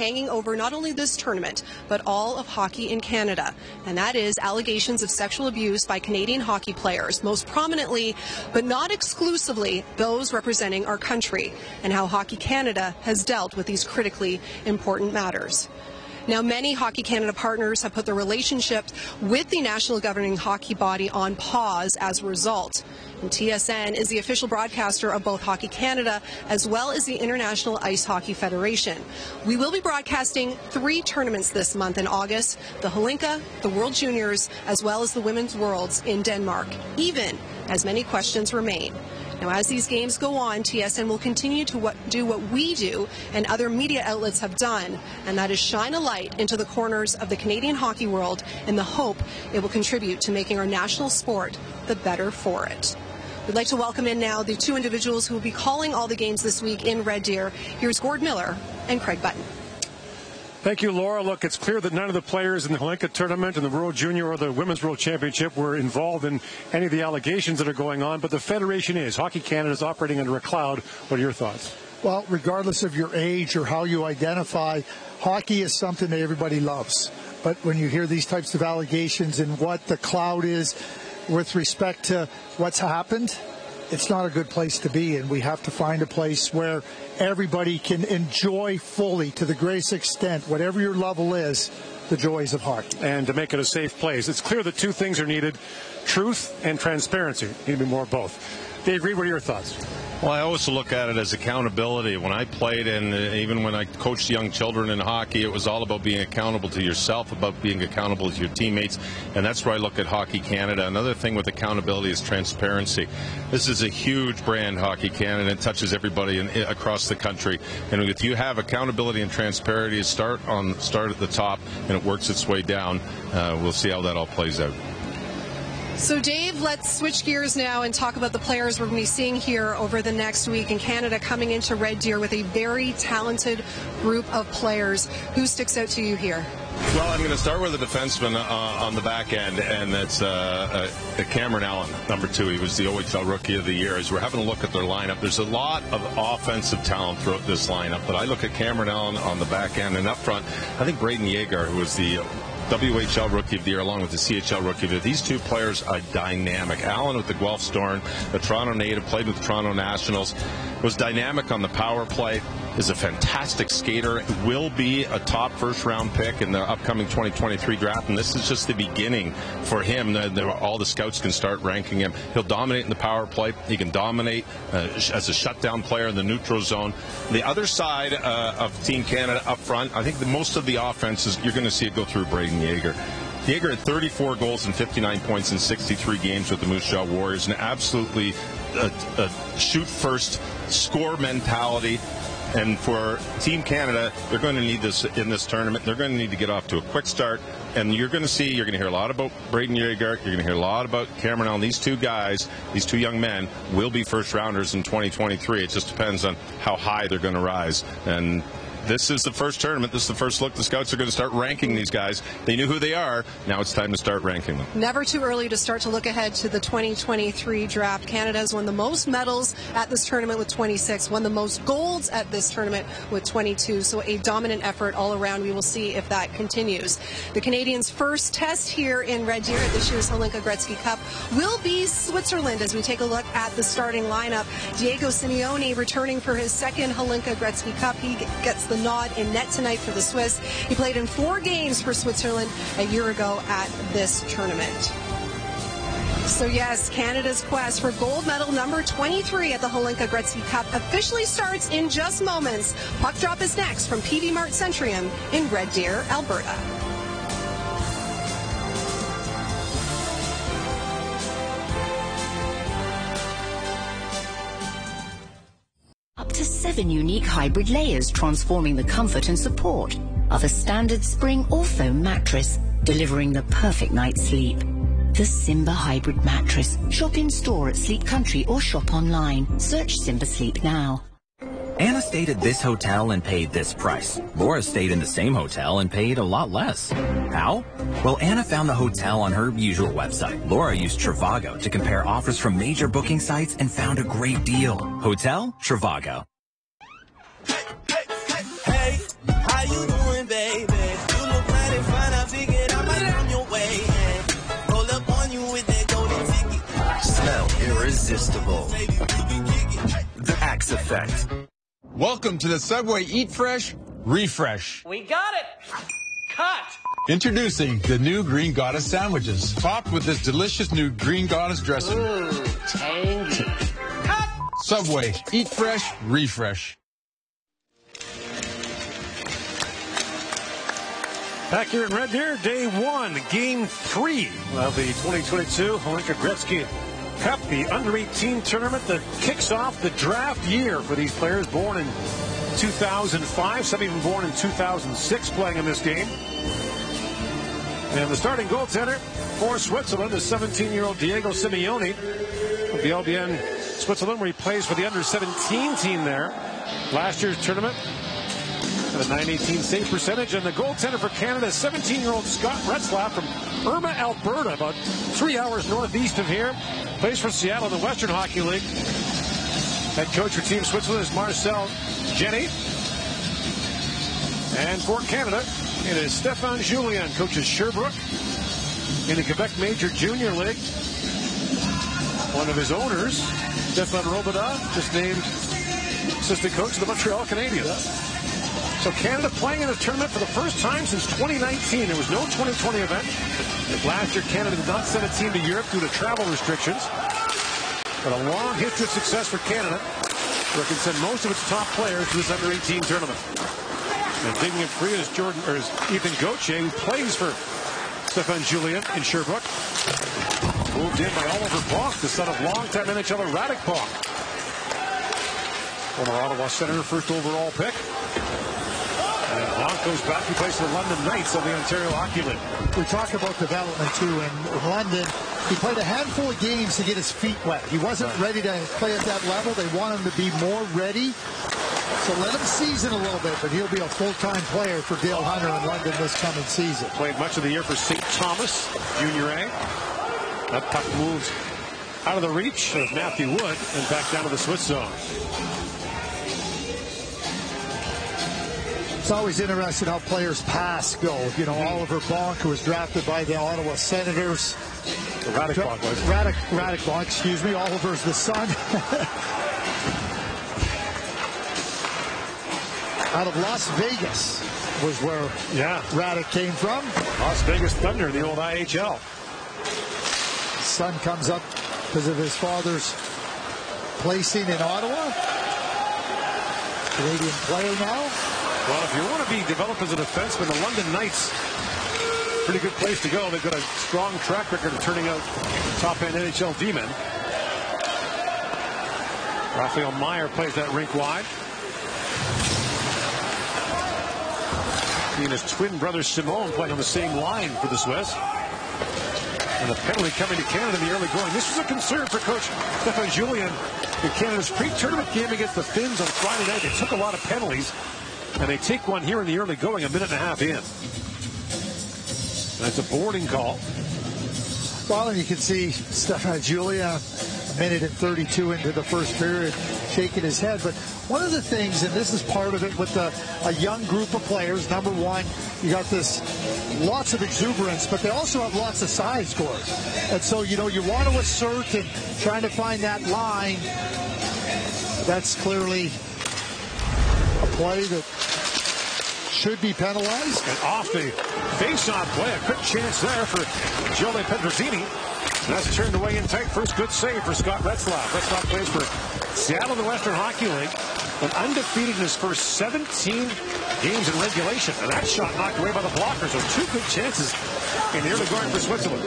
hanging over not only this tournament, but all of hockey in Canada. And that is allegations of sexual abuse by Canadian hockey players, most prominently, but not exclusively, those representing our country, and how Hockey Canada has dealt with these critically important matters. Now, many Hockey Canada partners have put their relationship with the national governing hockey body on pause as a result. And TSN is the official broadcaster of both Hockey Canada as well as the International Ice Hockey Federation. We will be broadcasting three tournaments this month in August the Hlinka, the World Juniors, as well as the Women's Worlds in Denmark, even as many questions remain. Now, as these games go on, TSN will continue to what, do what we do and other media outlets have done, and that is shine a light into the corners of the Canadian hockey world in the hope it will contribute to making our national sport the better for it. We'd like to welcome in now the two individuals who will be calling all the games this week in Red Deer. Here's Gord Miller and Craig Button. Thank you, Laura. Look, it's clear that none of the players in the Hlinka tournament and the World Junior or the Women's World Championship were involved in any of the allegations that are going on, but the Federation is. Hockey Canada is operating under a cloud. What are your thoughts? Well, regardless of your age or how you identify, hockey is something that everybody loves. But when you hear these types of allegations and what the cloud is with respect to what's happened, it's not a good place to be, and we have to find a place where everybody can enjoy fully, to the greatest extent, whatever your level is, the joys of hockey. And to make it a safe place. It's clear that two things are needed truth and transparency. Need to be more both. Dave Reid, what are your thoughts? Well, I always look at it as accountability. When I played, and uh, even when I coached young children in hockey, it was all about being accountable to yourself, about being accountable to your teammates, and that's where I look at Hockey Canada. Another thing with accountability is transparency. This is a huge brand, Hockey Canada. It touches everybody in, across the country, and if you have accountability and transparency, start on start at the top, and it works its way down. Uh, we'll see how that all plays out. So, Dave, let's switch gears now and talk about the players we're going to be seeing here over the next week in Canada coming into Red Deer with a very talented group of players. Who sticks out to you here? Well, I'm going to start with a defenseman uh, on the back end, and that's uh, uh, Cameron Allen, number two. He was the OHL Rookie of the Year. As we're having a look at their lineup, there's a lot of offensive talent throughout this lineup, but I look at Cameron Allen on the back end, and up front, I think Brayden Yager, who was the WHL Rookie of the Year along with the CHL Rookie of the Year. These two players are dynamic. Allen with the Guelph Storm, the Toronto native, played with the Toronto Nationals, was dynamic on the power play, is a fantastic skater, will be a top first round pick in the upcoming 2023 draft, and this is just the beginning for him. all the scouts can start ranking him. He'll dominate in the power play. He can dominate uh, as a shutdown player in the neutral zone. The other side uh, of Team Canada up front, I think the most of the offense is you're going to see it go through Brayden Yager. Yager had 34 goals and 59 points in 63 games with the Moose Jaw Warriors, and absolutely a, a shoot first, score mentality. And for Team Canada, they're going to need this in this tournament. They're going to need to get off to a quick start. And you're going to see, you're going to hear a lot about Brayden Yager. You're going to hear a lot about Cameron Allen. These two guys, these two young men, will be first rounders in 2023. It just depends on how high they're going to rise. And this is the first tournament. This is the first look. The scouts are going to start ranking these guys. They knew who they are. Now it's time to start ranking them. Never too early to start to look ahead to the 2023 draft. Canada has won the most medals at this tournament with 26, won the most golds at this tournament with 22. So a dominant effort all around. We will see if that continues. The Canadians' first test here in Red Deer at this year's Hlinka Gretzky Cup will be Switzerland as we take a look at the starting lineup. Diego Simeone returning for his second Hlinka Gretzky Cup. He gets the nod in net tonight for the Swiss. He played in four games for Switzerland a year ago at this tournament. So yes, Canada's quest for gold medal number 23 at the Hlinka Gretzky Cup officially starts in just moments. Puck drop is next from Peavey Mart Centrium in Red Deer, Alberta. Unique hybrid layers transforming the comfort and support of a standard spring or foam mattress, delivering the perfect night's sleep. The Simba Hybrid Mattress. Shop in store at Sleep Country or shop online. Search Simba Sleep now. Anna stayed at this hotel and paid this price. Laura stayed in the same hotel and paid a lot less. How? Well, Anna found the hotel on her usual website. Laura used Trivago to compare offers from major booking sites and found a great deal. Hotel Trivago. Irresistible. The Axe Effect. Welcome to the Subway Eat Fresh Refresh. We got it. Cut. Introducing the new Green Goddess sandwiches, topped with this delicious new Green Goddess dressing. Ooh, tangy. Cut. Subway Eat Fresh Refresh. Back here in Red Deer, day one, game three of the 2022 Hlinka Gretzky Cup, the under 18 tournament that kicks off the draft year for these players born in 2005, some even born in 2006 playing in this game. And the starting goaltender for Switzerland is 17 year old Diego Simeone of the LBN Switzerland, where he plays for the under 17 team there. Last year's tournament a 918 save percentage. And the goaltender for Canada 17 year old Scott Ratzlaff from Irma, Alberta, about three hours northeast of here. Plays for Seattle in the Western Hockey League. Head coach for Team Switzerland is Marcel Jenni. And for Canada, it is Stéphane Julien, coaches Sherbrooke in the Quebec Major Junior League. One of his owners, Stéphane Robidas, just named assistant coach of the Montreal Canadiens. So Canada playing in a tournament for the first time since 2019. There was no 2020 event. Last year, Canada did not send a team to Europe due to travel restrictions. But a long history of success for Canada, where it can send most of its top players to this under-18 tournament. And taking it free is Jordan or is Ethan Gauthier, who plays for Stéphane Julien in Sherbrooke. Moved in by Oliver Bonk, the son of longtime NHLer Radek Bonk. Former Ottawa Senator, first overall pick. Goes back. He plays for the London Knights of the Ontario Hockey League. We talk about development too. In London, he played a handful of games to get his feet wet. He wasn't ready to play at that level. They want him to be more ready. So let him season a little bit, but he'll be a full-time player for Dale Hunter in London this coming season. Played much of the year for St. Thomas, Junior A. That puck moves out of the reach of Matthew Wood and back down to the Swiss zone. It's always interesting how players' pass go. You know, mm-hmm. Oliver Bonk, who was drafted by the Ottawa Senators. Radic Bonk was. Radek, Radek Bonk, excuse me. Oliver's the son. Out of Las Vegas was where yeah. Radek came from. Las Vegas Thunder, the old IHL. His son comes up because of his father's placing in Ottawa. Canadian player now. Well, if you want to be developed as a defenseman, the London Knights, pretty good place to go. They've got a strong track record of turning out top-end NHL D-men. Rafael Meyer plays that rink wide. He and his twin brother Simone playing on the same line for the Swiss. And a penalty coming to Canada in the early going. This was a concern for Coach Stéphane Julien in Canada's pre-tournament game against the Finns on Friday night. They took a lot of penalties. And they take one here in the early going, a minute and a half in. That's a boarding call. Well, and you can see Stéphane Julien, a minute and 32 into the first period shaking his head. But one of the things, and this is part of it with a, a young group of players, number one, you got this lots of exuberance, but they also have lots of size scores. And so, you know, you want to assert and trying to find that line. That's clearly play that should be penalized. And off the face-off play, a quick chance there for Joe Pedrosini. That's turned away in tight. First good save for Scott Ratzlaff. Ratzlaff plays for Seattle the Western Hockey League. And undefeated in his first 17 games in regulation. And that shot knocked away by the blockers. So two good chances in the early going for Switzerland.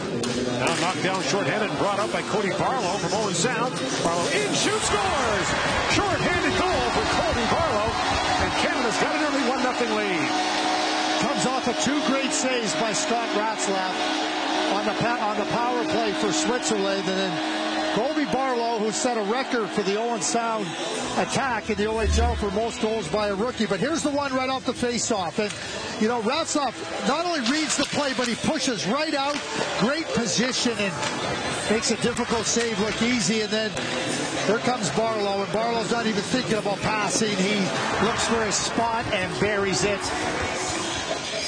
Now knocked down shorthanded and brought up by Colby Barlow from Owen Sound. Barlow in, shoot, scores! Short-handed goal 1-0 lead. Comes off of two great saves by Scott Ratzlaff on the on the power play for Switzerland, and then Colby Barlow, who set a record for the Owen Sound attack in the OHL for most goals by a rookie. But here's the one right off the face-off, and you know Ratzlaff not only reads the play, but he pushes right out, great position, and makes a difficult save look easy. And then here comes Barlow, and Barlow's not even thinking about passing. He looks for his spot and buries it.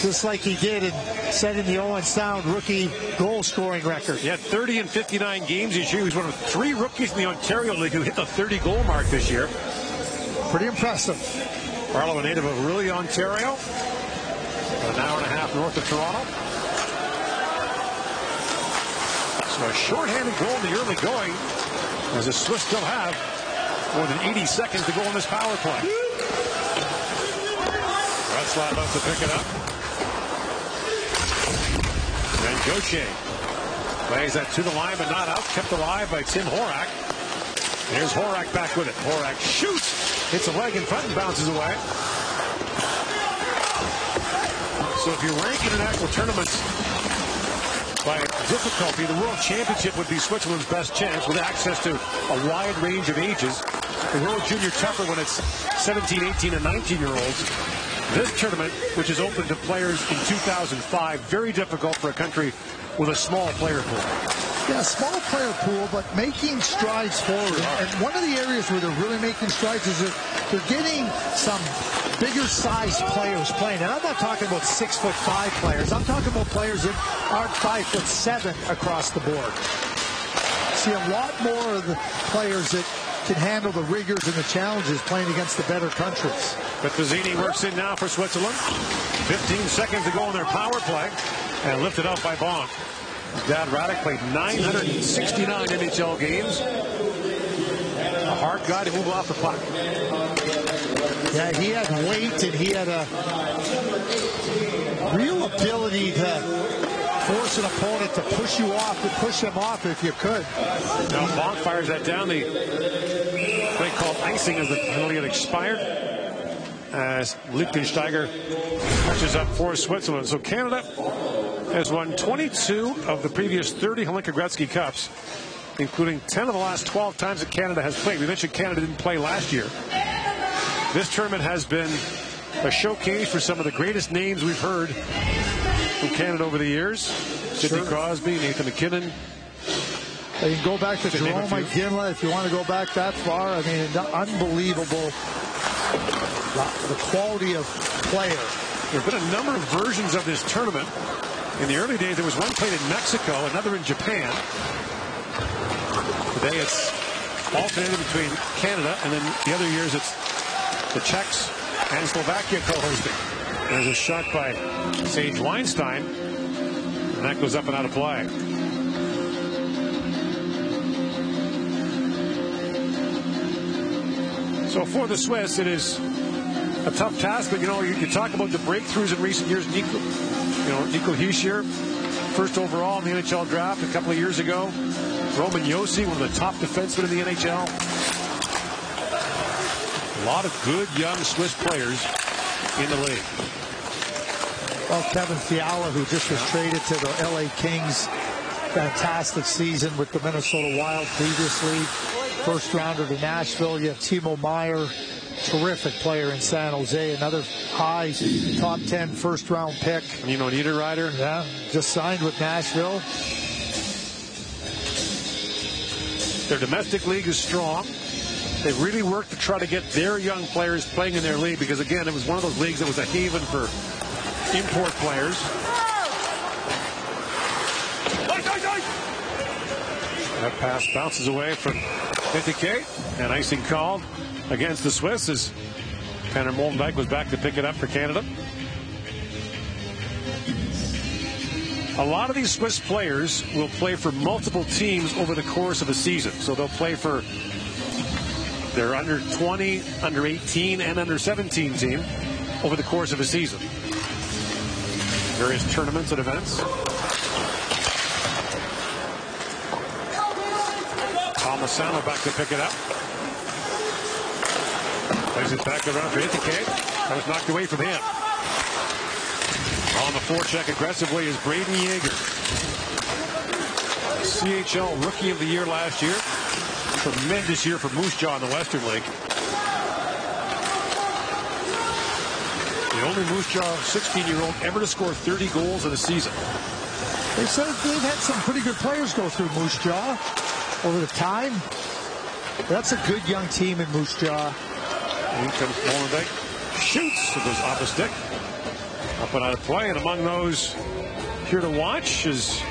just like he did in setting the Owen Sound rookie goal scoring record. He had 30 and 59 games this year. He was one of three rookies in the Ontario League who hit the 30 goal mark this year. Pretty impressive. Barlow, a native of Orillia, Ontario, about an hour and a half north of Toronto. So a shorthanded goal in the early going, as the Swiss still have more than 80 seconds to go on this power play. Ratzlaff about to pick it up. And Gauthier plays that to the line, but not out. Kept alive by Tim Horak. Here's Horak back with it. Horak shoots, hits a leg in front and bounces away. So if you're ranking international tournaments difficulty, the World Championship would be Switzerland's best chance with access to a wide range of ages. The World Junior tougher when it's 17, 18, and 19 year olds. This tournament, which is open to players in 2005, very difficult for a country with a small player pool. Yeah, small player pool, but making strides forward. And one of the areas where they're really making strides is that they're getting some bigger sized players playing. And I'm not talking about six foot five players. I'm talking about players that aren't five foot seven across the board. See a lot more of the players that can handle the rigors and the challenges playing against the better countries. But Fazzini works in now for Switzerland. 15 seconds to go on their power play. And lifted out by Bonk. Dad Radek played 969 NHL games. A hard guy to move off the puck. Yeah, he had weight and he had a real ability to force an opponent to push you off to push them off if you could. Now Bonk fires that down. The play called icing as the penalty had expired. As Lichtensteiger catches up for Switzerland. So Canada has won 22 of the previous 30 Hlinka Gretzky Cups, including 10 of the last 12 times that Canada has played. We mentioned Canada didn't play last year. This tournament has been a showcase for some of the greatest names we've heard from Canada over the years. Sidney Sure. Crosby, Nathan MacKinnon. You can go back to To name a Jerome. McGinley if you want to go back that far. I mean, unbelievable the, the quality of player. There have been a number of versions of this tournament. In the early days, there was one played in Mexico, another in Japan. Today, it's alternated between Canada, and then the other years, it's the Czechs and Slovakia co-hosting. There's a shot by Saige Weinstein, and that goes up and out of play. So for the Swiss, it is a tough task, but you know, you, you talk about the breakthroughs in recent years. Nico, you know, Nico Hischier, first overall in the NHL draft a couple of years ago. Roman Josi, one of the top defensemen in the NHL. A lot of good young Swiss players in the league. Well, Kevin Fiala, who just was traded to the LA Kings. Fantastic season with the Minnesota Wild previously. First rounder to Nashville. You have Timo Meier, terrific player in San Jose. Another high top 10 first round pick. You know, Niederreiter. Yeah, just signed with Nashville. Their domestic league is strong. They really worked to try to get their young players playing in their league because, again, it was one of those leagues that was a haven for import players. That pass bounces away from Benteke, and icing called against the Swiss as Tanner Molendyk was back to pick it up for Canada. A lot of these Swiss players will play for multiple teams over the course of a season. So they'll play for their under 20, under 18, and under 17 team over the course of a season. Various tournaments and events. Tomasano back to pick it up. Plays it back around for Itike. That was knocked away from him. On the forecheck aggressively is Brayden Yager. CHL Rookie of the Year last year. Tremendous year for Moose Jaw in the Western League. The only Moose Jaw 16-year-old ever to score 30 goals in a season. They said they've had some pretty good players go through Moose Jaw over the time. That's a good young team in Moose Jaw. In comes Molendyk. Shoots. It goes off a stick. Up and out of play, and among those here to watch is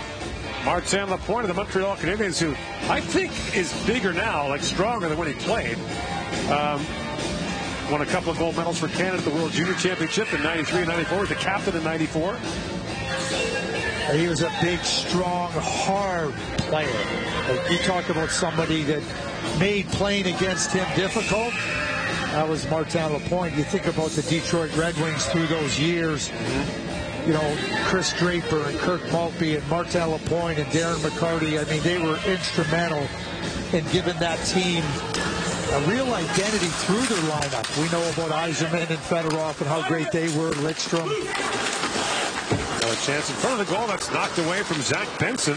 Martin Lapointe of the Montreal Canadiens, who I think is bigger now, like stronger than when he played. Um, won a couple of gold medals for Canada at the World Junior Championship in 93 and 94. Was the captain in 94. He was a big, strong, hard player. Like you talk about somebody that made playing against him difficult. That was Martin Lapointe. You think about the Detroit Red Wings through those years. You know, Chris Draper and Kirk Maltby and Martin Lapointe and Darren McCarty. I mean, they were instrumental in giving that team a real identity through their lineup. We know about Yzerman and Fedorov and how great they were, Lidstrom. Another chance in front of the goal. That's knocked away from Zach Benson.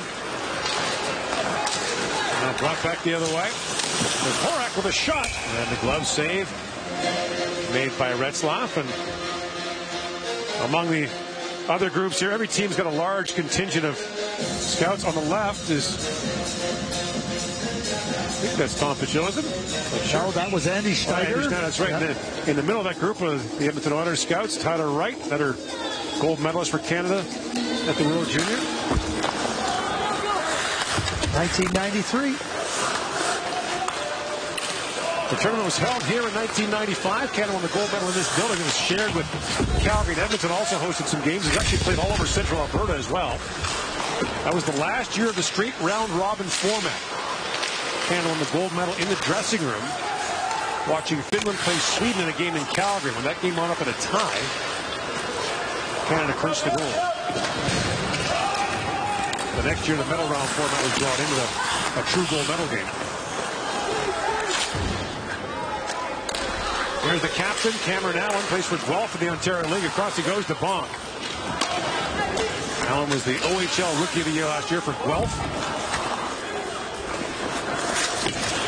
Now brought back the other way. There's Horak with a shot. And the glove save made by Ratzlaff. And among the other groups here, every team's got a large contingent of scouts. On the left is I think that's Tom isn't it? No, that was Andy Oh. Andy Schneider, that's right. Yeah. In, the, in the middle of that group was the Edmonton Oilers scouts, Tyler Wright, another gold medalist for Canada at the World Junior. 1993. The tournament was held here in 1995. Canada won the gold medal in this building. It was shared with Calgary and Edmonton. Also hosted some games. It's actually played all over Central Alberta as well. That was the last year of the straight round robin format. Canada won the gold medal in the dressing room. Watching Finland play Sweden in a game in Calgary. When that game wound up in a tie, Canada clinched the gold. The next year, the medal round format was brought into the, a true gold medal game. Here's the captain, Cameron Allen, plays for Guelph in the Ontario League. Across he goes to Bonk. Allen was the OHL Rookie of the Year last year for Guelph.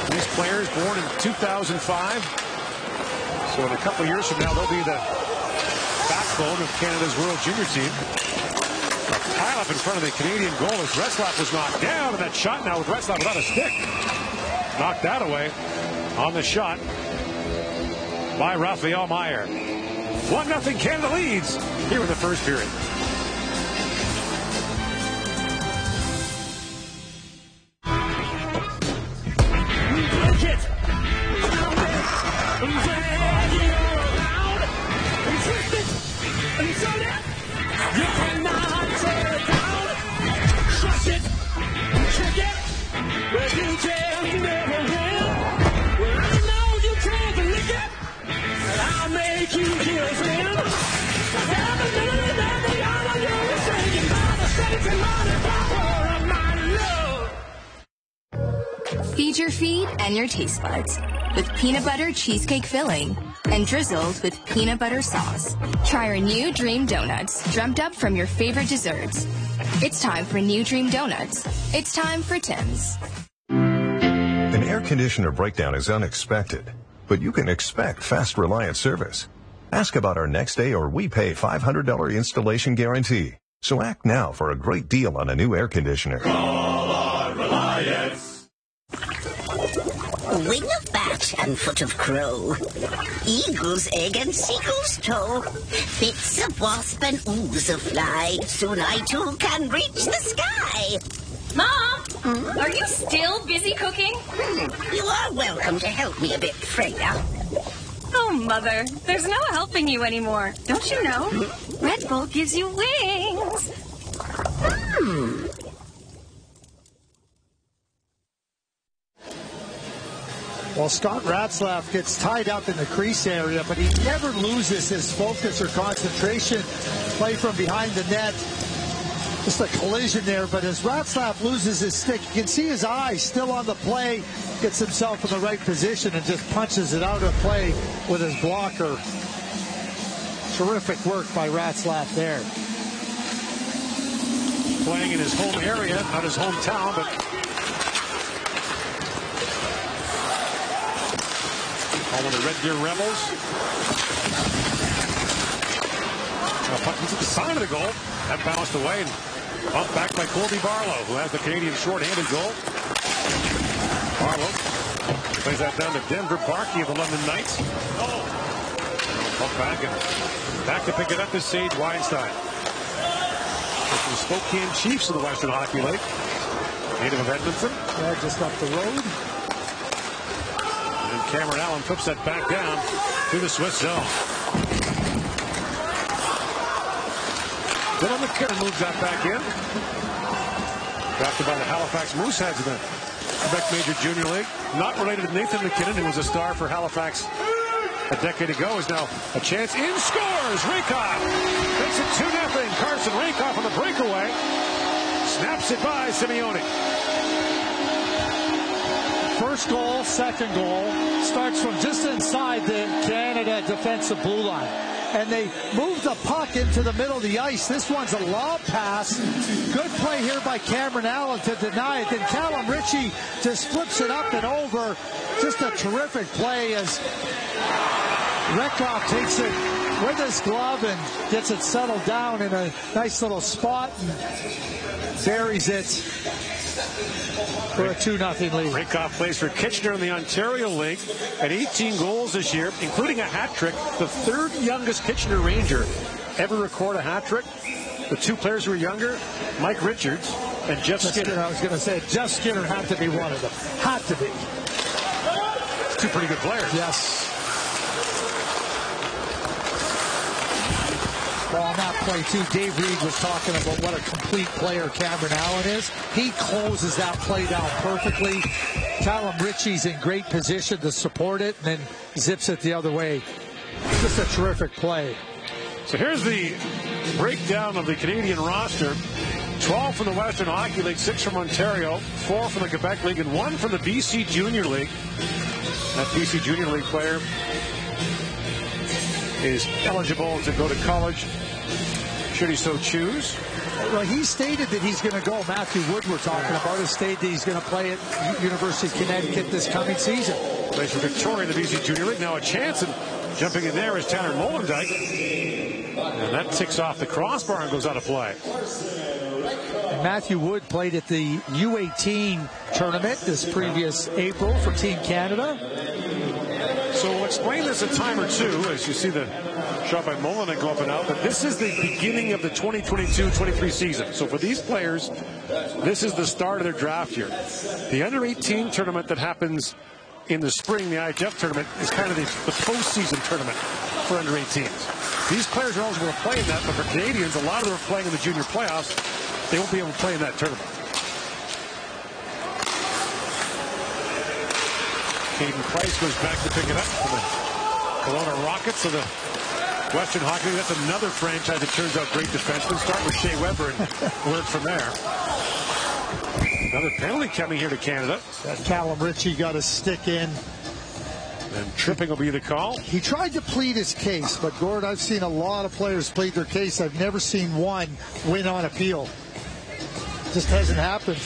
These players born in 2005. So in a couple years from now, they'll be the backbone of Canada's World Junior team. A pile up in front of the Canadian goal as Ratzlaff was knocked down. And that shot now with Ratzlaff without a stick. Knocked that away on the shot by Rafael Meyer. 1-0 Canada leads here in the first period. Taste buds with peanut butter cheesecake filling and drizzled with peanut butter sauce. Try our new Dream Donuts, dreamt up from your favorite desserts. It's time for new Dream Donuts. It's time for Tim's. An air conditioner breakdown is unexpected, but you can expect fast, reliant service. Ask about our next day or we pay $500 installation guarantee. So act now for a great deal on a new air conditioner. Wing of bat and foot of crow. Eagle's egg and seagull's toe. Bits of wasp and ooze of fly. Soon I too can reach the sky. Mom, are you still busy cooking? Hmm, You are welcome to help me a bit, Freya. Oh, Mother, there's no helping you anymore. Don't you know? Red Bull gives you wings. Hmm. Well, Scott Ratzlaff gets tied up in the crease area, but he never loses his focus or concentration. Play from behind the net. Just a collision there, but as Ratzlaff loses his stick, you can see his eyes still on the play, gets himself in the right position and just punches it out of play with his blocker. Terrific work by Ratzlaff there. Playing in his home area, not his hometown, but of the Red Deer Rebels. Now puck to the side of the goal. That bounced away and bumped back by Colby Barlow, who has the Canadian short-handed goal. Barlow plays that down to Denver Barkey of the London Knights. Pump back and back to pick it up is Saige Weinstein. The Spokane Chiefs of the Western Hockey League. Native of Edmonton. Yeah, just up the road. Cameron Allen flips that back down to the Swiss zone. Dylan MacKinnon moves that back in. Drafted by the Halifax Mooseheads in the Quebec Major Junior League. Not related to Nathan MacKinnon, who was a star for Halifax a decade ago, is now a chance in scores. Rehkopf makes it 2 0. Carson Rehkopf on the breakaway. Snaps it by Simeone. First goal, second goal, starts from just inside the Canada defensive blue line. And they move the puck into the middle of the ice. This one's a lob pass. Good play here by Cameron Allen to deny it. Then Callum Ritchie just flips it up and over. Just a terrific play as Rehkopf takes it with his glove and gets it settled down in a nice little spot and buries it for a 2 0 lead. Rehkopf plays for Kitchener in the Ontario League at 18 goals this year, including a hat trick, the third youngest Kitchener Ranger ever record a hat trick. The two players who were younger, Mike Richards and Jeff Skinner. I was going to say, Jeff Skinner had to be one of them. Had to be. Two pretty good players. Yes. Well, on that play, too, Dave Reid was talking about what a complete player Cameron Allen is. He closes that play down perfectly. Callum Ritchie's in great position to support it and then zips it the other way. Just a terrific play. So here's the breakdown of the Canadian roster. 12 from the Western Hockey League, 6 from Ontario, 4 from the Quebec League, and 1 from the BC Junior League. That BC Junior League player is eligible to go to college should he so choose. Well, he stated that he's going to go. Matthew Wood, we're talking about, has stated that he's going to play at University of Connecticut this coming season. Plays for Victoria in the BC Junior League. Now a chance, and jumping in there is Tanner Molendyk. And that ticks off the crossbar and goes out of play. And Matthew Wood played at the U18 tournament this previous April for Team Canada. So we'll explain this a time or two as you see the shot by Molendyk go up and out. But this is the beginning of the 2022-23 season. So for these players, this is the start of their draft year. The under 18 tournament that happens in the spring, the IHF tournament, is kind of the, the postseason tournament for under 18s. These players are eligible to play in that, but for Canadians, a lot of them are playing in the junior playoffs. They won't be able to play in that tournament. Caden Price goes back to pick it up for the Kelowna Rockets of the Western Hockey League. That's another franchise that turns out great defensemen. Start with Shea Weber and work from there. Another penalty coming here to Canada. That Callum Ritchie got a stick in. And tripping will be the call. He tried to plead his case, but Gord, I've seen a lot of players plead their case. I've never seen one win on appeal. Just hasn't happened.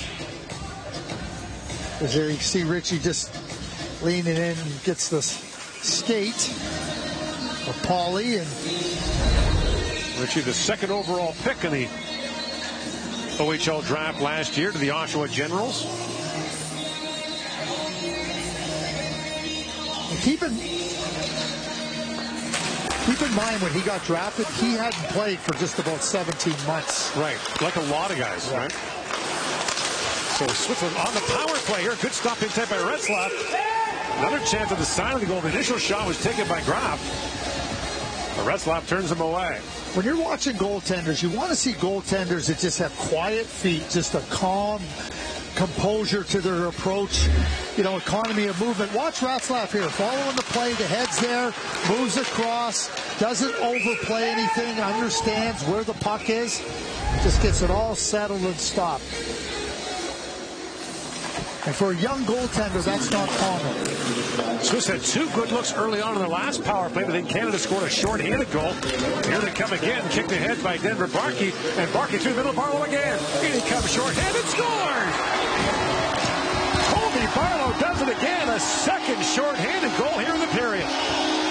As there you see Ritchie just leaning in and gets the skate of Paulie and Richie, the second overall pick in the OHL draft last year to the Oshawa Generals. keep in keep in mind when he got drafted, he hadn't played for just about 17 months. Right, like a lot of guys, right? So Switzerland on the power play here. Good stop in time by Ratzlaff. Another chance at the side of the goal. The initial shot was taken by Graf. But turns him away. When you're watching goaltenders, you want to see goaltenders that just have quiet feet, just a calm composure to their approach, you know, economy of movement. Watch Ratzlaff here, following the play, the head's there, moves across, doesn't overplay anything, understands where the puck is, just gets it all settled and stopped. And for young goaltender, that's not common. Swiss had two good looks early on in the last power play, but then Canada scored a short-handed goal. Here they come again, kicked ahead by Denver Barkey, and Barkey through the middle Barlow again. Here he comes short-handed, scores! Colby Barlow does it again, a second short-handed goal here in the period.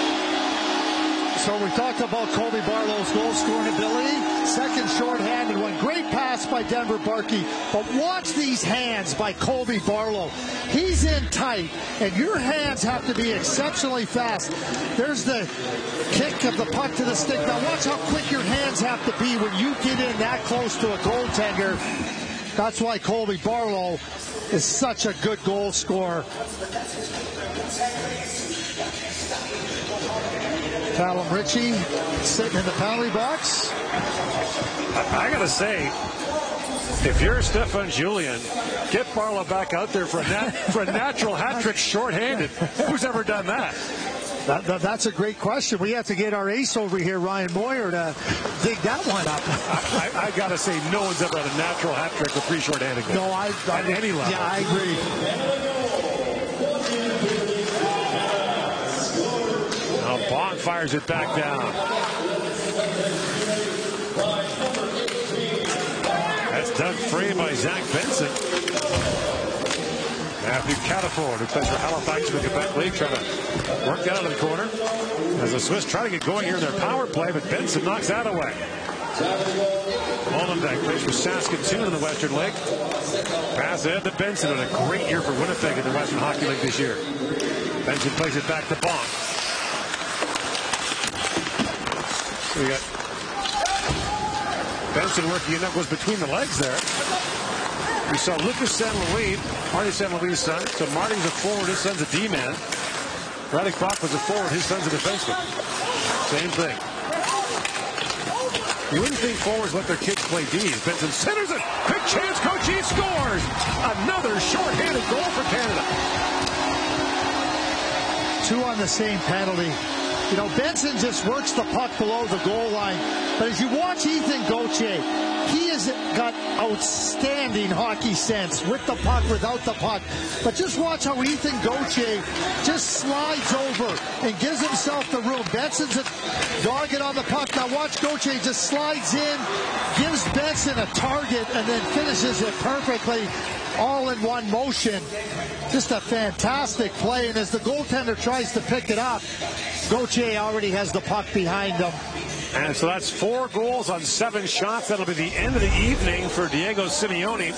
So we talked about Colby Barlow's goal scoring ability. Second short-handed one. Great pass by Denver Barkey, but watch these hands by Colby Barlow. He's in tight, and your hands have to be exceptionally fast. There's the kick of the puck to the stick. Now watch how quick your hands have to be when you get in that close to a goaltender. That's why Colby Barlow is such a good goal scorer. Callum Ritchie sitting in the penalty box. I, I got to say, if you're Stéphane Julien, get Barlow back out there for a, nat- for a natural hat trick shorthanded. Who's ever done that? That, that, that's a great question. We have to get our ace over here, Ryan Moyer, to dig that one up. I, I, I got to say, no one's ever had a natural hat trick with three shorthanded. No, I, I at any level. Yeah, I agree. Bonk fires it back down. That's dug free by Zach Benson. Matthew Cataford, who plays for Halifax in the Quebec League, trying to work that out of the corner. As the Swiss try to get going here in their power play, but Benson knocks that away. Molendyk plays for Saskatoon in the Western League. Pass ahead to Benson. Had a great year for Winnipeg in the Western Hockey League this year. Benson plays it back to Bonk. So we got Benson working it up was between the legs there. We saw Lucas St. Louis, Marty St. Louis' son. So Marty's a forward, his son's a D-man. Radek Bach was a forward, his son's a defenseman. Same thing. You wouldn't think forwards let their kids play D's. Benson centers it. Quick chance, Coach E scores. Another shorthanded goal for Canada. Two on the same penalty. You know, Benson just works the puck below the goal line. But as you watch Ethan Gauthier, he has got outstanding hockey sense with the puck, without the puck. But just watch how Ethan Gauthier just slides over and gives himself the room. Benson's a dogged on the puck. Now watch Gauthier just slides in, gives Benson a target, and then finishes it perfectly all in one motion. Just a fantastic play. And as the goaltender tries to pick it up, Gauthier already has the puck behind him. And so that's four goals on seven shots. That'll be the end of the evening for Diego Simeone.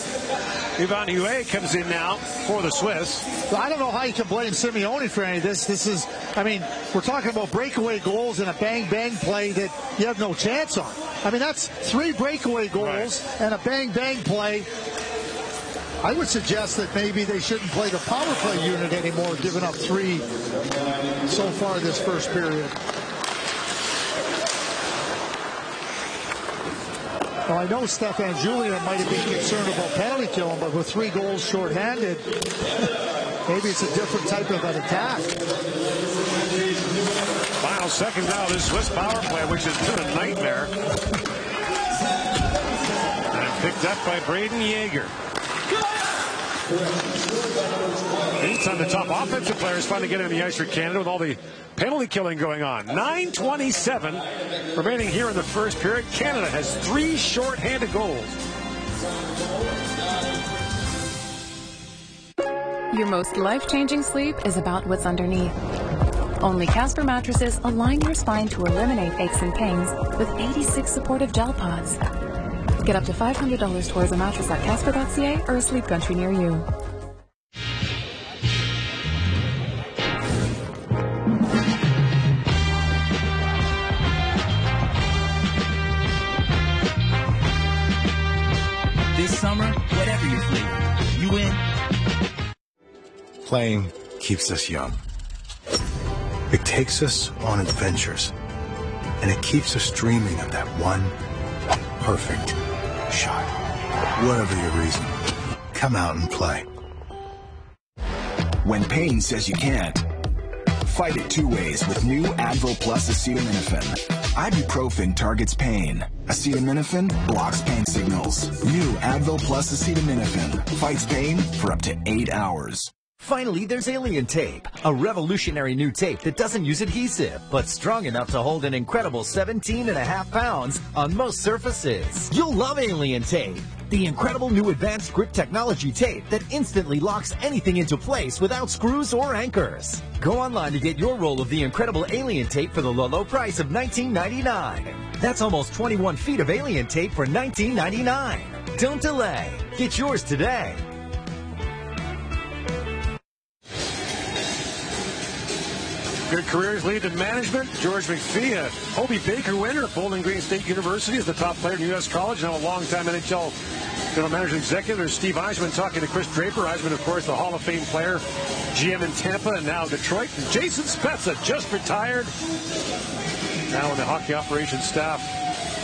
Ivan Huet comes in now for the Swiss. So I don't know how you can blame Simeone for any of this. This is, I mean, we're talking about breakaway goals and a bang bang play that you have no chance on. I mean, that's three breakaway goals right. and a bang bang play. I would suggest that maybe they shouldn't play the power play unit anymore, giving up three so far this first period. Well, I know Stéphane Julien might have been concerned about penalty killing, but with three goals shorthanded, maybe it's a different type of an attack. Final second now, this Swiss power play, which has been a nightmare. And picked up by Brayden Yager. Meantime, the top offensive players finally getting on the ice for Canada with all the penalty killing going on. 9.27 remaining here in the first period. Canada has three short-handed goals. Your most life-changing sleep is about what's underneath. Only Casper mattresses align your spine to eliminate aches and pains with 86 supportive gel pods. Get up to $500 towards a mattress at Casper.ca or a sleep country near you. This summer, whatever your flavor, you win. Playing keeps us young. It takes us on adventures. And it keeps us dreaming of that one perfect shot. Whatever your reason, come out and play. When pain says you can't, fight it two ways with new Advil Plus acetaminophen. Ibuprofen targets pain. Acetaminophen blocks pain signals. New Advil Plus acetaminophen fights pain for up to eight hours. Finally, there's Alien Tape, a revolutionary new tape that doesn't use adhesive, but strong enough to hold an incredible 17 and a half pounds on most surfaces. You'll love Alien Tape, the incredible new advanced grip technology tape that instantly locks anything into place without screws or anchors. Go online to get your roll of the incredible Alien Tape for the low, low price of $19.99. That's almost 21 feet of Alien Tape for $19.99. Don't delay. Get yours today. Good careers lead in management. George McPhee, a Hobey Baker winner at Bowling Green State University, is the top player in U.S. college. Now a longtime NHL general manager executive. Steve Yzerman talking to Chris Draper. Yzerman, of course, the Hall of Fame player, GM in Tampa and now Detroit. And Jason Spezza just retired. Now on the hockey operations staff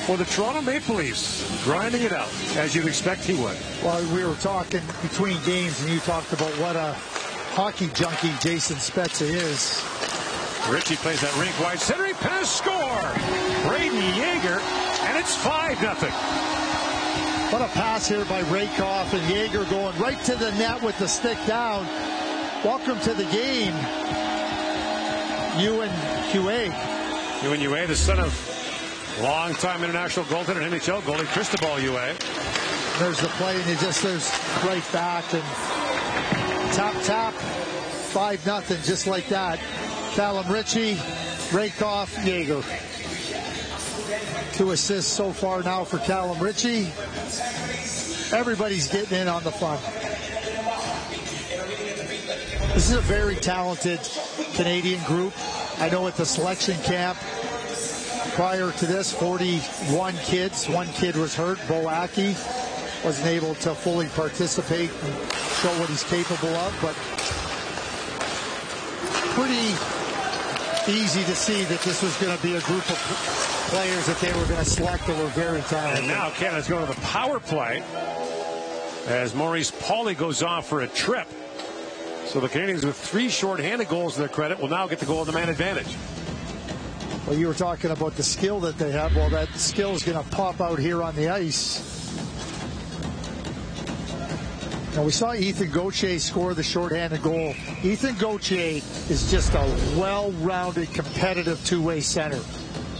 for the Toronto Maple Leafs, grinding it out, as you'd expect he would. Well, we were talking between games, and you talked about what a hockey junkie Jason Spezza is. Ritchie plays that rink wide centering pass score. Brayden Yager, and it's 5 nothing. What a pass here by Rehkopf and Yager going right to the net with the stick down. Welcome to the game, Ewan Huet. Ewan Huet, the son of longtime international goaltender and NHL goalie Cristobal Huet. There's the play, and he just there's right back and tap tap, five nothing, just like that. Calum Ritchie, Rehkopf, Yager. Two assists so far now for Calum Ritchie. Everybody's getting in on the fun. This is a very talented Canadian group. I know at the selection camp prior to this, 41 kids. One kid was hurt, Beau Akey. Wasn't able to fully participate and show what he's capable of, but pretty easy to see that this was going to be a group of players that they were going to select that were very talented. And now Canada's going to the power play as Maurice Pauly goes off for a trip. So the Canadians with three short-handed goals to their credit will now get the goal on the man advantage. Well, you were talking about the skill that they have. Well, that skill is going to pop out here on the ice. Now, we saw Ethan Gauthier score the shorthanded goal. Ethan Gauthier is just a well-rounded, competitive two-way center.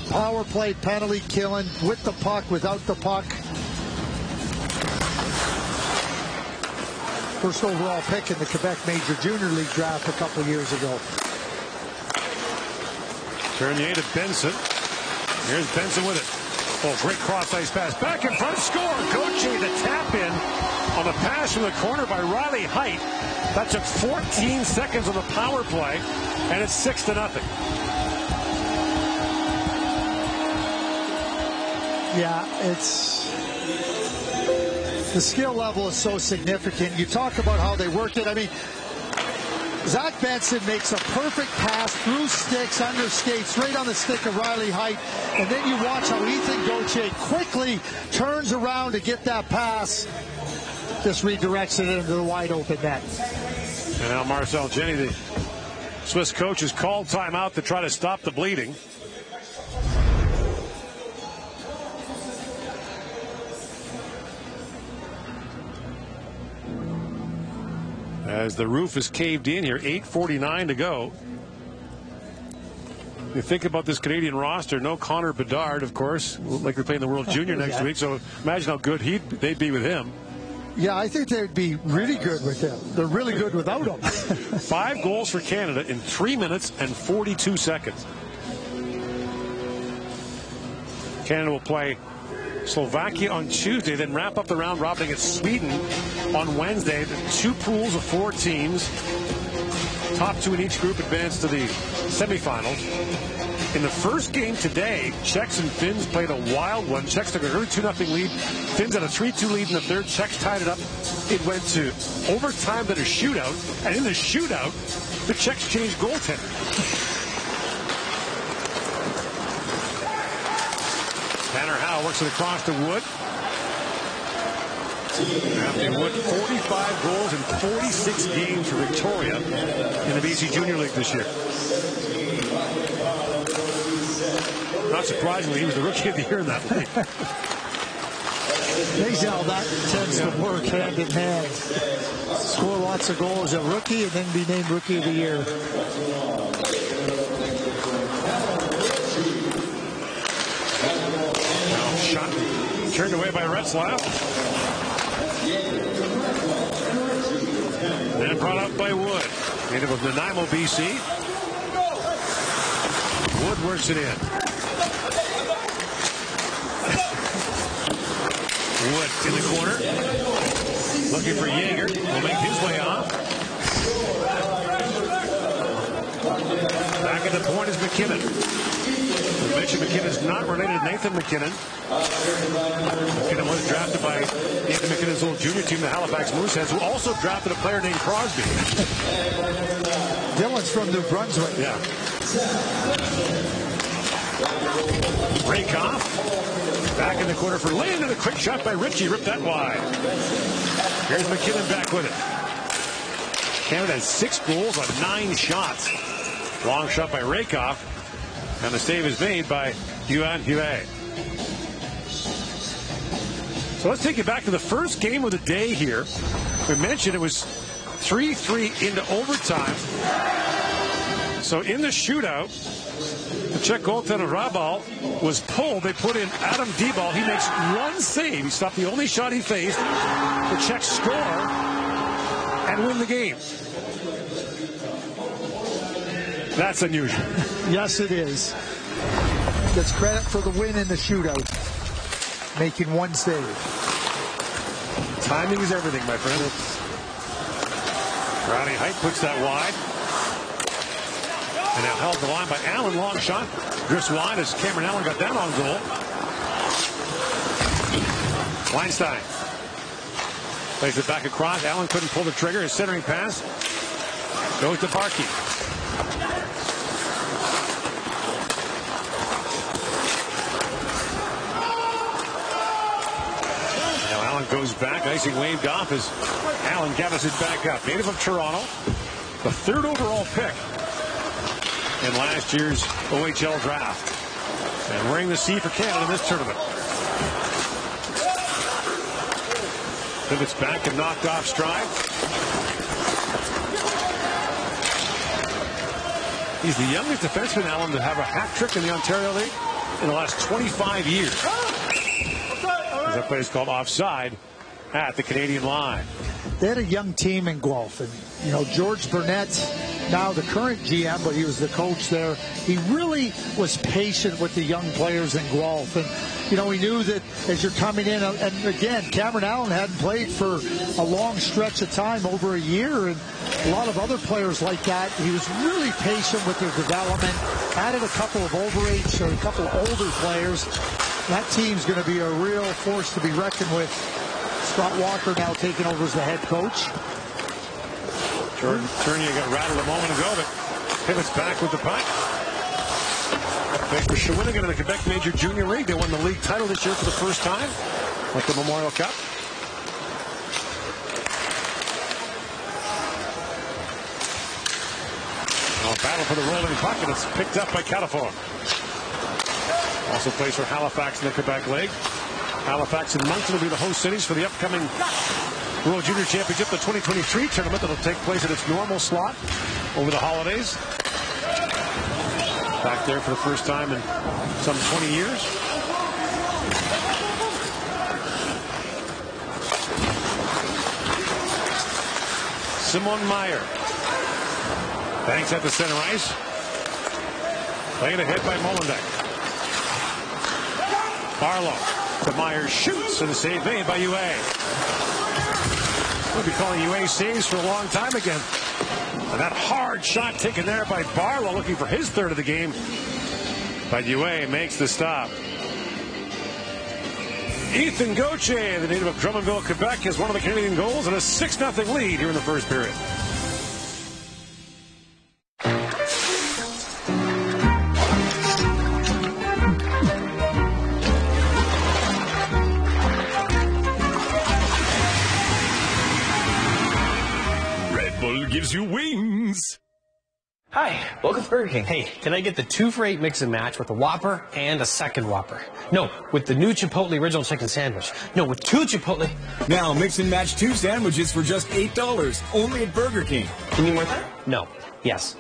Power play, penalty killing, with the puck, without the puck. First overall pick in the Quebec Major Junior League draft a couple years ago. Bernier to Benson. Here's Benson with it. Oh, great cross ice pass. Back in front, score. Gauthier the tap in on the pass from the corner by Riley Heidt. That took 14 seconds on the power play, and it's 6 to nothing. Yeah, it's the skill level is so significant. You talk about how they worked it. I mean, Zach Benson makes a perfect pass through sticks, under skates, right on the stick of Riley Heidt. And then you watch how Ethan Gauthier quickly turns around to get that pass. Just redirects it into the wide open net. And now Marcel Jenni, the Swiss coach, has called timeout to try to stop the bleeding. As the roof is caved in here, 8.49 to go. You think about this Canadian roster, no Connor Bedard, of course, like they're playing the World Junior next Yeah. week. So imagine how good he'd, they'd be with him. Yeah, I think they'd be really good with him. They're really good without him. Five goals for Canada in three minutes and 42 seconds. Canada will play Slovakia on Tuesday, then wrap up the round robin against Sweden on Wednesday. The two pools of four teams. Top two in each group advance to the semifinals. In the first game today, Czechs and Finns played a wild one. Czechs took a early 2 0 lead. Finns had a 3 2 lead in the third. Czechs tied it up. It went to overtime, then a shootout. And in the shootout, the Czechs changed goaltender. Tanner Howe works it across to Wood. Anthony Wood, 45 goals in 46 games for Victoria in the BC Junior League this year. Not surprisingly, he was the rookie of the year in that league. Amazing how that tends to work hand in hand. Score lots of goals as a rookie and then be named rookie of the year. Now shot turned away by Ratzlaff. Then brought up by Wood. Native of Nanaimo, BC. Wood works it in. Wood in the corner. Looking for Yager. Will make his way off. Back at the point is MacKinnon. We mentioned MacKinnon's not related to Nathan MacKinnon. MacKinnon was drafted by Nathan MacKinnon's old junior team, the Halifax Mooseheads, who also drafted a player named Crosby. Dylan's from New Brunswick. Yeah. Rehkopf. Back in the corner for Lynn, and a quick shot by Ritchie. Ripped that wide. Here's MacKinnon back with it. Canada has six goals on nine shots. Long shot by Rehkopf. And the save is made by Ewan Huet. So let's take you back to the first game of the day here. We mentioned it was 3-3 into overtime. So in the shootout, Czech goaltender Rabal was pulled. They put in Adam Debal. He makes one save. He stopped the only shot he faced. The Czechs score and win the game. That's unusual. Yes, it is. Gets credit for the win in the shootout. Making one save. Timing is everything, my friend. Riley Heidt puts that wide. And now held the line by Allen. Long shot. Drifts wide as Cameron Allen got down on goal. Weinstein. Plays it back across. Allen couldn't pull the trigger. His centering pass goes to Barkey. Now Allen goes back. Icing waved off as Allen gathers it back up. Native of Toronto. The third overall pick in last year's OHL draft. And wearing the C for Canada in this tournament. Pivots back and knocked off stride. He's the youngest defenseman, Allen, to have a hat trick in the Ontario League in the last 25 years. As that play is called offside at the Canadian line. They had a young team in Guelph, and you know George Burnett, now the current GM, but he was the coach there. He really was patient with the young players in Guelph, and you know he knew that as you're coming in, uh, and again, Cameron Allen hadn't played for a long stretch of time, over a year, and a lot of other players like that. He was really patient with their development. Added a couple of overage or a couple of older players. That team's going to be a real force to be reckoned with. Scott Walker now taking over as the head coach. Jordan Tourigny got rattled a moment ago, but pivots back with the puck. Thanks for Shawinigan in the Quebec Major Junior League. They won the league title this year for the first time at the Memorial Cup. Battle for the rolling puck, and it's picked up by California. Also plays for Halifax in the Quebec League. Halifax and Moncton will be the host cities for the upcoming World Junior Championship, the 2023 tournament that will take place at its normal slot over the holidays. Back there for the first time in some 20 years. Simon Meyer. Banks at the center ice. Playing ahead by Molendyk. Barlow to Meyer shoots and a save made by Huet. We'll be calling Huet saves for a long time again. And that hard shot taken there by Barlow looking for his third of the game. But Huet makes the stop. Ethan Gauthier, the native of Drummondville, Quebec, has one of the Canadian goals and a 6-0 lead here in the first period. Welcome to Burger King. Hey, can I get the two for eight mix and match with a Whopper and a second Whopper? No, with the new Chipotle original chicken sandwich. No, with two Chipotle. Now mix and match two sandwiches for just eight dollars, only at Burger King. Can you more that? No. Yes.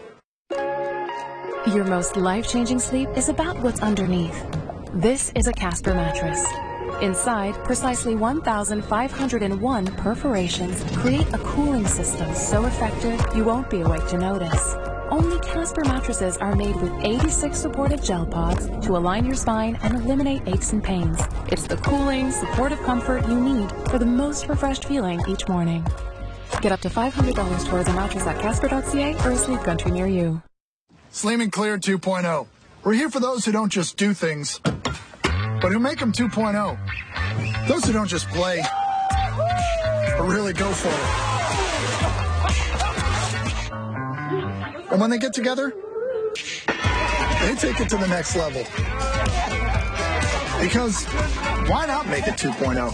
Your most life-changing sleep is about what's underneath. This is a Casper mattress. Inside, precisely 1,501 perforations create a cooling system so effective you won't be awake to notice. Only Casper mattresses are made with 86 supportive gel pods to align your spine and eliminate aches and pains. It's the cooling, supportive comfort you need for the most refreshed feeling each morning. Get up to $500 towards a mattress at Casper.ca or a sleep country near you. Sleeman Clear 2.0. We're here for those who don't just do things, but who make them 2.0. Those who don't just play, but really go for it. And when they get together, they take it to the next level. Because why not make it 2.0?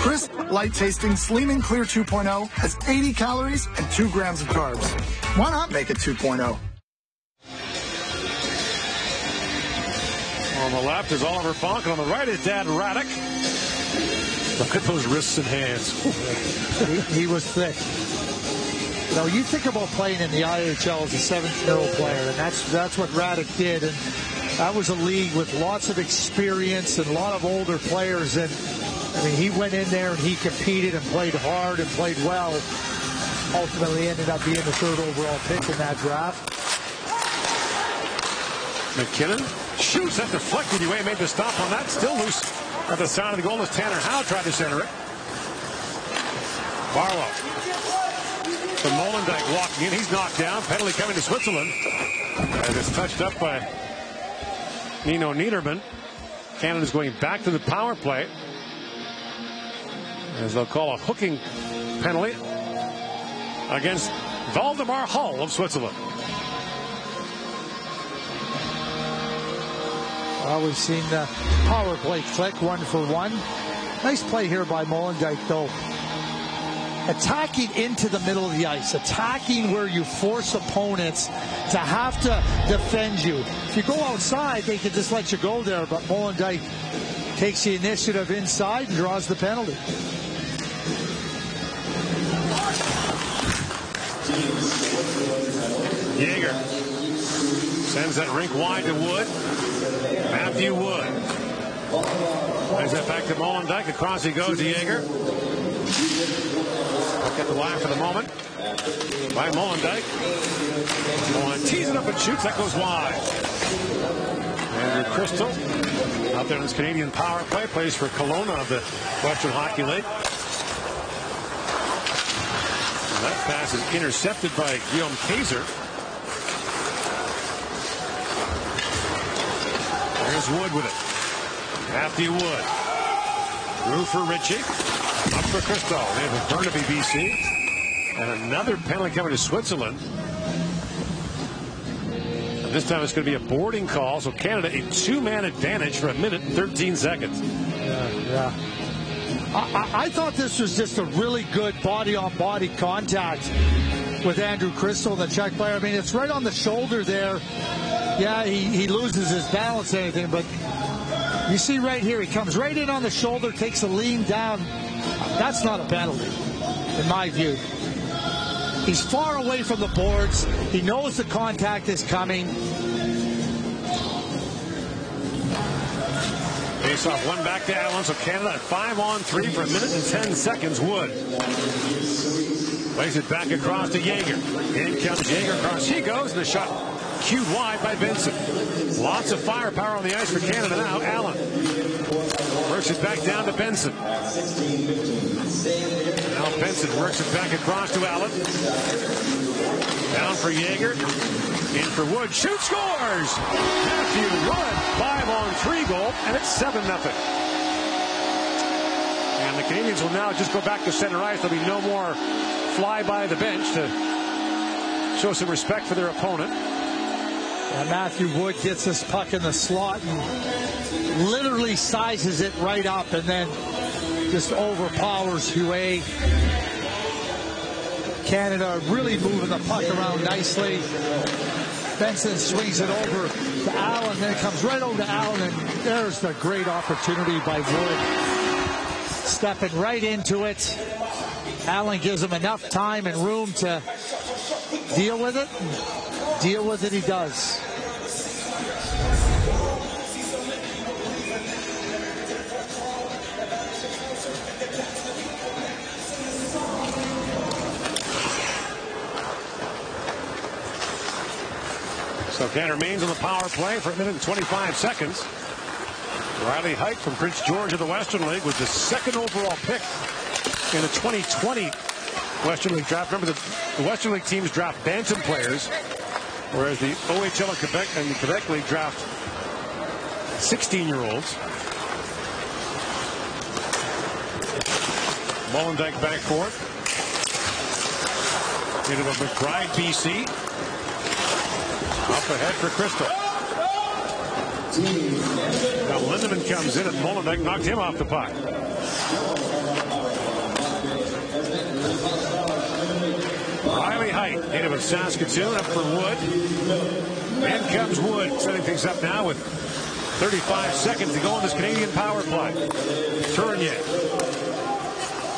Crisp, light tasting Sleeman Clear 2.0 has 80 calories and 2 grams of carbs. Why not make it oh? 2.0? On the left is Oliver Funk, and on the right is Dan Raddick. Look at those wrists and hands. he, he was thick. You know, you think about playing in the IHL as a 17-year-old player, and that's that's what Raddick did. And that was a league with lots of experience and a lot of older players. And I mean, he went in there and he competed and played hard and played well. Ultimately, ended up being the third overall pick in that draft. MacKinnon shoots that deflected away, made the stop on that. Still loose at the side of the goal as Tanner Howe tried to center it. Barlow. The Molendyk walking in. He's knocked down. Penalty coming to Switzerland. And it's touched up by Nino Niederman. Canada's going back to the power play. As they'll call a hooking penalty against Valdemar Hull of Switzerland. Well, we've seen the power play click one for one. Nice play here by Molendyk, though. Attacking into the middle of the ice, attacking where you force opponents to have to defend you. If you go outside, they can just let you go there, but Molendyk takes the initiative inside and draws the penalty. Yager sends that rink wide to Wood. Matthew Wood. Brings that back to Molendyk. Across he goes to Yager. Look at the line for the moment. By Molendyk. Molen tees it up and shoots. That goes wide. Andrew Cristall out there in this Canadian power play. Plays for Kelowna of the Western Hockey League. And that pass is intercepted by Guillaume Kaiser. There's Wood with it. Matthew Wood. For Ritchie. Up for Christo. They have Burnaby, BC. And another penalty coming to Switzerland. And this time it's going to be a boarding call. So Canada a two-man advantage for a minute and 13 seconds. Yeah, yeah. I, I, I thought this was just a really good body-on-body contact with Andrew Cristall, the Czech player. I mean, it's right on the shoulder there. Yeah, he, he loses his balance and anything, but you see right here, he comes right in on the shoulder, takes a lean down. That's not a penalty, in my view. He's far away from the boards. He knows the contact is coming. Face off one back to Allen. So Canada at five on three for a minute and 10 seconds. Wood. Plays it back across to Yager. In comes Yager across. He goes and the shot cued wide by Benson. Lots of firepower on the ice for Canada now. Allen works it back down to Benson. Now Benson works it back across to Allen. Down for Yager. In for Wood. Shoot scores! Matthew Wood. Five on three goal, and it's 7 nothing. And the Canadians will now just go back to center ice. There'll be no more fly by the bench to show some respect for their opponent. And Matthew Wood gets this puck in the slot and literally sizes it right up and then just overpowers Huet. Canada really moving the puck around nicely. Benson swings it over to Allen, then it comes right over to Allen, and there's the great opportunity by Wood. Stepping right into it. Allen gives him enough time and room to deal with it. Deal with it, he does. So Canada remains on the power play for a minute and 25 seconds. Riley Heidt from Prince George of the Western League was the second overall pick in the 2020 Western League draft. Remember, the, Western League teams draft bantam players, whereas the OHL and Quebec and the Quebec League draft 16-year-olds. Molendyk back for it. Into the McBride, BC. Up ahead for Cristall. Now Lindeman comes in and Molendyk knocked him off the puck. Riley Heidt, native of Saskatoon, up for Wood. In comes Wood, setting things up now with 35 seconds to go in this Canadian power play. Tournier.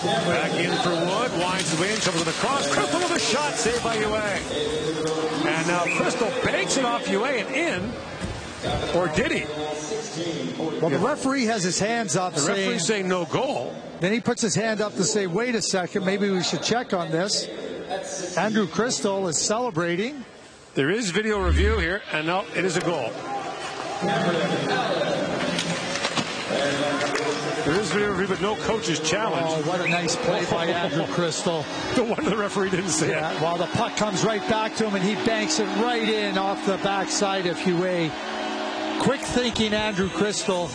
Back in for Wood, winds the in, comes with a cross. Cristall with a shot, saved by Huet. And now Cristall banks it off Huet and in. Or did he? Well, the referee has his hands up. The saying, referee's saying no goal. Then he puts his hand up to say, wait a second, maybe we should check on this. Andrew Cristall is celebrating. There is video review here, and no, it is a goal. There is review, but no coach's challenge. Oh, what a nice play by Andrew Cristall. The one the referee didn't see yeah, it. Well, the puck comes right back to him, and he banks it right in off the backside of Huet. Quick thinking, Andrew Cristall.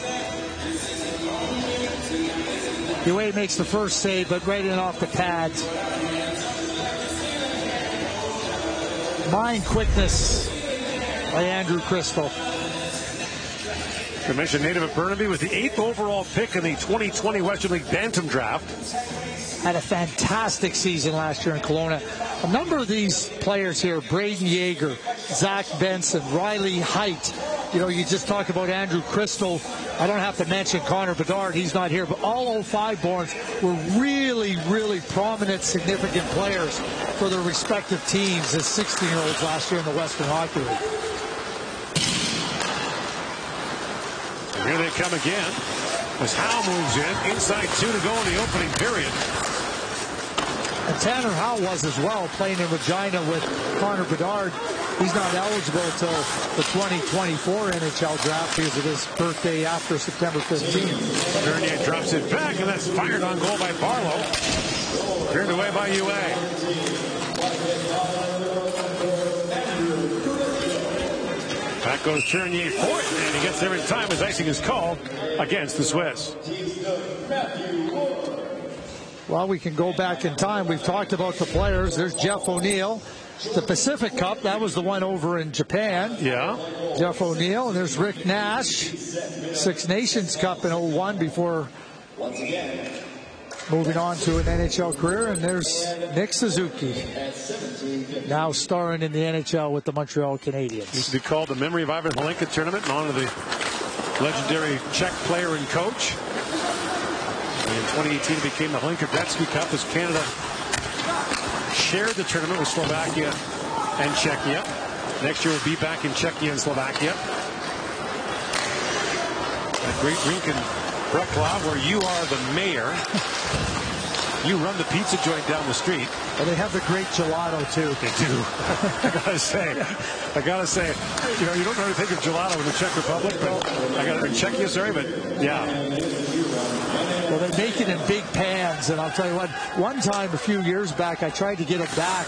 Huet makes the first save, but right in off the pads. Mind quickness by Andrew Cristall. Mentioned native of Burnaby was the eighth overall pick in the 2020 Western League Bantam draft. Had a fantastic season last year in Kelowna. A number of these players here, Brayden Yager, Zach Benson, Riley Heidt. You know, you just talk about Andrew Cristall. I don't have to mention Connor Bedard. He's not here. But all 05 borns were really, really prominent, significant players for their respective teams as 16 year olds last year in the Western Hockey League. Here they come again. As Howe moves in, inside two to go in the opening period. And Tanner Howe was as well, playing in Regina with Connor Bedard. He's not eligible until the 2024 NHL draft because of his birthday after September 15th. Bernier drops it back, and that's fired on goal by Barlow. Cleared away by Huet. Goes Tournier for it, and he gets there in time as icing is called against the Swiss. Well, we can go back in time. We've talked about the players. There's Jeff O'Neill. The Pacific Cup, that was the one over in Japan. Yeah. Jeff O'Neill. And there's Rick Nash. Six Nations Cup in 01 before moving on to an NHL career. And there's Nick Suzuki, now starring in the NHL with the Montreal Canadiens. Used to be called the Memory of Ivan Hlinka tournament, and on to the legendary Czech player and coach. And in 2018, it became the Hlinka Gretzky Cup as Canada shared the tournament with Slovakia and Czechia. Next year, we'll be back in Czechia and Slovakia. That great rink in Breclav, where you are the mayor. You run the pizza joint down the street. And they have the great gelato, too. They do. I gotta say, I gotta say, you know, you don't really think of gelato in the Czech Republic, but I got it in Czechia, sorry, but yeah. Well, they make it in big pans, and I'll tell you what, one time a few years back, I tried to get it back,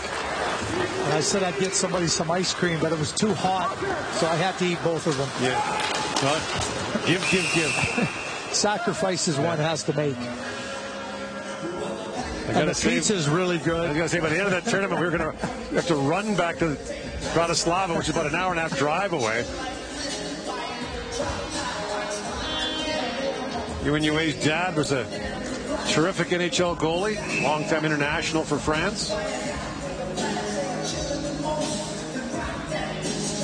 and I said I'd get somebody some ice cream, but it was too hot, so I had to eat both of them. Yeah. Well, give, give, give. Sacrifices one has to make. I And the say, pizza is really I good. was gonna say by the end of that tournament, we were gonna have to run back to Bratislava, which is about an hour and a half drive away. UNUA's dad was a terrific NHL goalie, longtime international for France.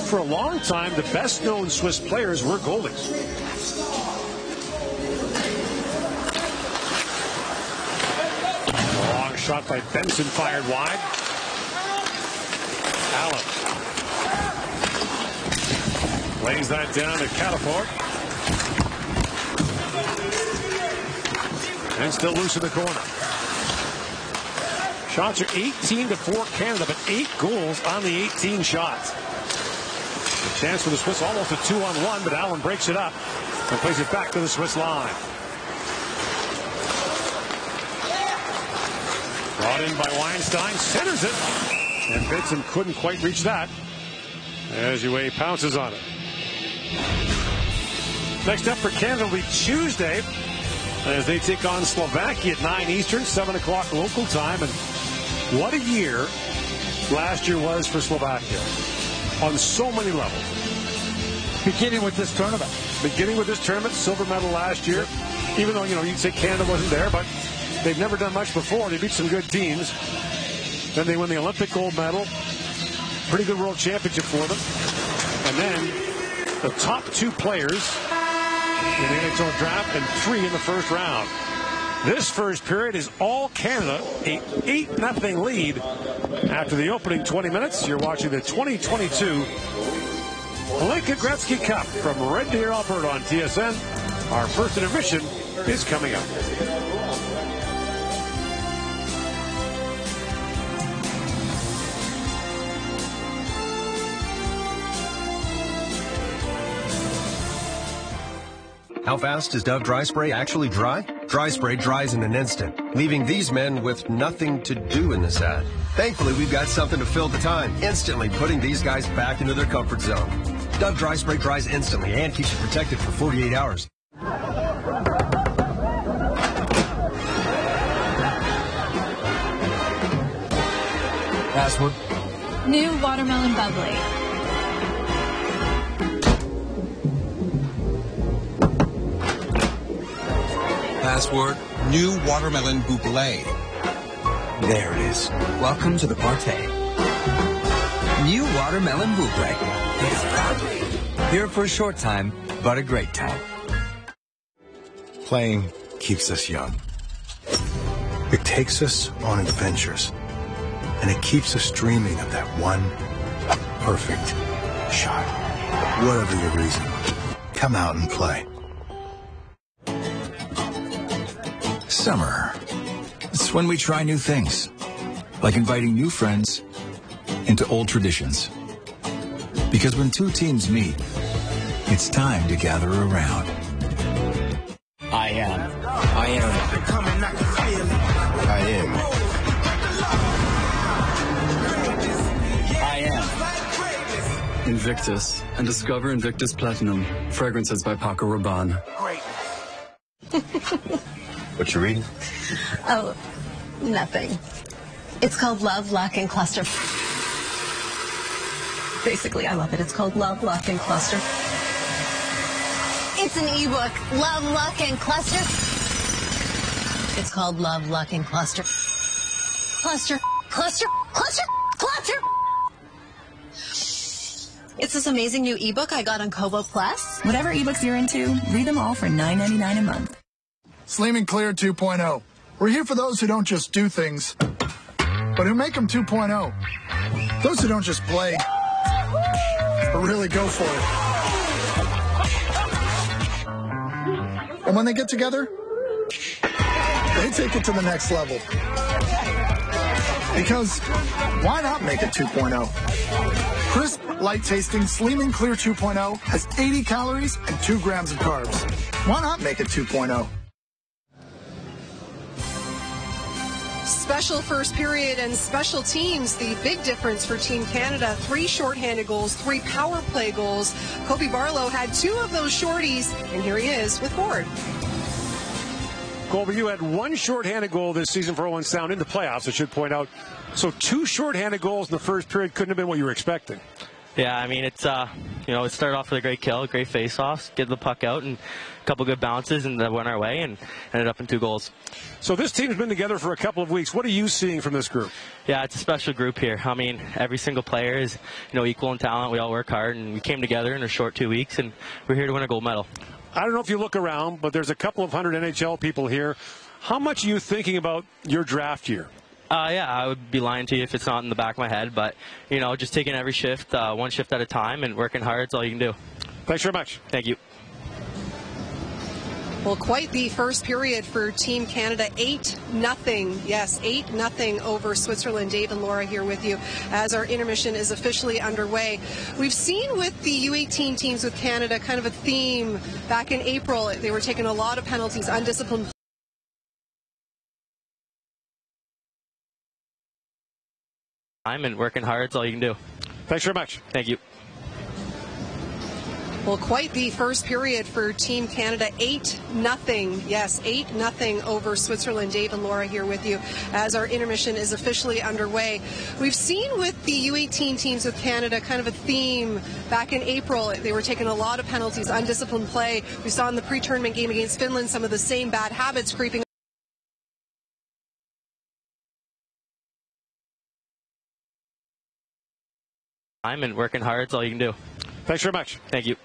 For a long time, the best known Swiss players were goalies. Shot by Benson fired wide. Allen lays that down to Cataford. And still loose in the corner. Shots are 18 to 4 Canada, but eight goals on the 18 shots. A Chance for the Swiss, almost a two on one, but Allen breaks it up and plays it back to the Swiss line. Brought in by Weinstein, centers it, and Benson couldn't quite reach that as Huet pounces on it. Next up for Canada will be Tuesday as they take on Slovakia at 9 Eastern, 7 o'clock local time. And what a year last year was for Slovakia on so many levels. Beginning with this tournament. Beginning with this tournament, silver medal last year. Even though, you know, you'd say Canada wasn't there, but they've never done much before. They beat some good teams. Then they win the Olympic gold medal. Pretty good world championship for them. And then the top two players in the NHL draft and three in the first round. This first period is all Canada, a 8 0 lead after the opening 20 minutes. You're watching the 2022 Hlinka Gretzky Cup from Red Deer, Alberta on TSN. Our first intermission is coming up. How fast does Dove Dry Spray actually dry? Dry Spray dries in an instant, leaving these men with nothing to do in this ad. Thankfully, we've got something to fill the time, instantly putting these guys back into their comfort zone. Dove Dry Spray dries instantly and keeps you protected for 48 hours. Password. New watermelon bubbly. Password. New watermelon bubly. There it is. Welcome to the party. New watermelon bubly. It's proudly. Here for a short time, but a great time. Playing keeps us young. It takes us on adventures. And it keeps us dreaming of that one perfect shot. Whatever your reason, come out and play. Summer. It's when we try new things, like inviting new friends into old traditions. Because when two teams meet, it's time to gather around. I am. I am. I am. I am. Invictus and discover Invictus Platinum. Fragrances by Paco Rabanne. What you reading? Oh, nothing. It's called Love, Luck, and Cluster. Basically, I love it. It's called Love, Luck, and Cluster. It's an ebook. Love, Luck, and Cluster. It's called Love, Luck, and Cluster. Cluster, cluster, cluster, cluster. It's this amazing new ebook I got on Kobo Plus. Whatever ebooks you're into, read them all for $9.99 a month. Sleeman Clear 2.0. We're here for those who don't just do things, but who make them 2.0. Those who don't just play, but really go for it. And when they get together, they take it to the next level. Because why not make it 2.0? Crisp, light tasting, Sleeman Clear 2.0 has 80 calories and 2 grams of carbs. Why not make it 2.0? Special first period and special teams, the big difference for Team Canada. Three shorthanded goals, three power play goals. Colby Barlow had two of those shorties, and here he is with Ford. Colby, you had one shorthanded goal this season for Owen Sound in the playoffs, I should point out. So two shorthanded goals in the first period couldn't have been what you were expecting. Yeah, I mean it's uh, you know it started off with a great kill, great face-offs, get the puck out, and a couple good bounces, and that went our way, and ended up in two goals. So this team's been together for a couple of weeks. What are you seeing from this group? Yeah, it's a special group here. I mean, every single player is you know equal in talent. We all work hard, and we came together in a short two weeks, and we're here to win a gold medal. I don't know if you look around, but there's a couple of hundred NHL people here. How much are you thinking about your draft year? Uh, yeah, I would be lying to you if it's not in the back of my head, but you know, just taking every shift, uh, one shift at a time, and working hard. That's all you can do. Thanks very much. Thank you. Well, quite the first period for Team Canada. 8 nothing. Yes, 8 nothing over Switzerland. Dave and Laura here with you as our intermission is officially underway. We've seen with the U18 teams with Canada kind of a theme back in April. They were taking a lot of penalties, undisciplined time and working hard. That's all you can do. Thanks very much. Thank you. Well, quite the first period for Team Canada. 8 nothing. Yes, 8 nothing over Switzerland. Dave and Laura here with you as our intermission is officially underway. We've seen with the U18 teams with Canada kind of a theme back in April. They were taking a lot of penalties, undisciplined play. We saw in the pre-tournament game against Finland some of the same bad habits creeping time and working hard. That's all you can do. Thanks very much. Thank you.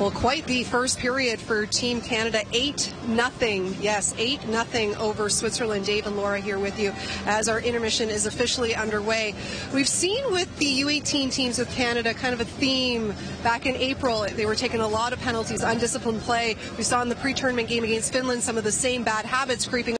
Well, quite the first period for Team Canada. 8 nothing. Yes, 8 nothing over Switzerland. Dave and Laura here with you as our intermission is officially underway. We've seen with the U18 teams with Canada kind of a theme back in April. They were taking a lot of penalties, undisciplined play. We saw in the pre-tournament game against Finland some of the same bad habits creeping